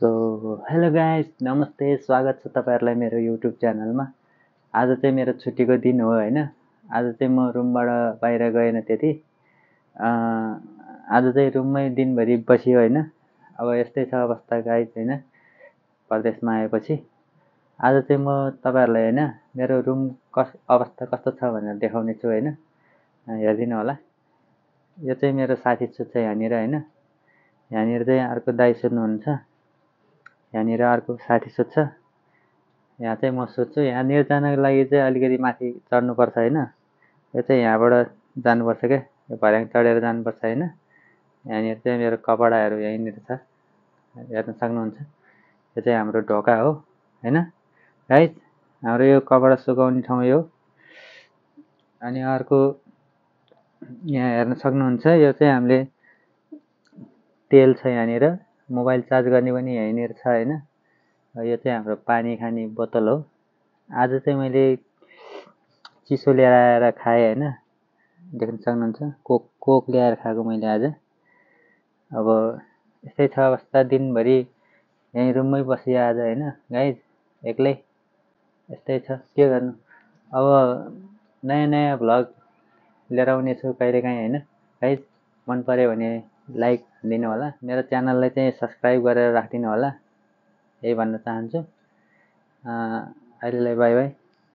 So hello guys नमस्ते स्वागत छ तपाईँहरूलाई मेरो युट्युब च्यानलमा आज चाहिँ मेरो छुट्टीको दिन हो होइन आज चाहिँ म रुमबाट बाहिर गएन त्यति आज चाहिँ रुममै दिनभरि बसियो होइन अब यस्तै छ अवस्था गाइस होइन परदेशमा आएपछि आज चाहिँ म तपाईँहरूलाई होइन मेरो रुम कस अवस्था कस्तो छ भनेर देखाउने छु होइन हेरिदिनु होला यो चाहिँ मेरो साथी सुत्छ यहाँनिर होइन यहाँनिर चाहिँ अर्को दाई सुत्नुहुन्छ यहाँनिर अर्को साथी सुत्छ यहाँ चाहिँ म सुत्छु यहाँनिर जानको लागि चाहिँ अलिकति माथि चढ्नुपर्छ होइन। यो चाहिँ यहाँबाट जानुपर्छ क्या यो भर्याङ चढेर जानुपर्छ होइन। यहाँनिर चाहिँ मेरो कपडाहरू यहीँनिर छ। हेर्न सक्नुहुन्छ। यो चाहिँ हाम्रो ढोका हो होइन? है हाम्रो यो कपडा सुकाउने ठाउँ यो अनि अर्को यहाँ हेर्न सक्नुहुन्छ यो चाहिँ हामीले तेल छ यहाँनिर। मोबाइल चार्ज गर्ने पनि यहीँनिर छ होइन। यो चाहिँ हाम्रो पानी खाने बोतल हो। आज चाहिँ मैले चिसो ल्याएर आएर खाएँ होइन। देख्न सक्नुहुन्छ कोक कोक ल्याएर खाएको मैले आज। अब यस्तै छ अवस्था दिनभरि यहीँ रुममै बसेँ आज होइन। गाइज एक्लै यस्तै छ। के गर्नु? अब नयाँ नयाँ भ्लग लिएर आउनेछु कहिलेकाहीँ होइन। गाइज मन पऱ्यो भने लाइक दिनु होला। मेरो च्यानललाई चाहिँ सब्सक्राइब गरेर राखिदिनु होला। यही भन्न चाहन्छु। अहिलेलाई बाई बाई